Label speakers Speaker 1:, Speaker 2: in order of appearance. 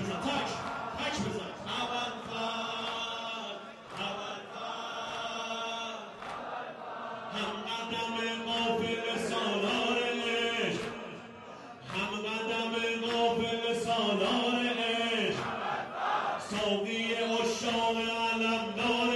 Speaker 1: بزن تک تک بزن اول سالار سالار ساقی عشاق علمدار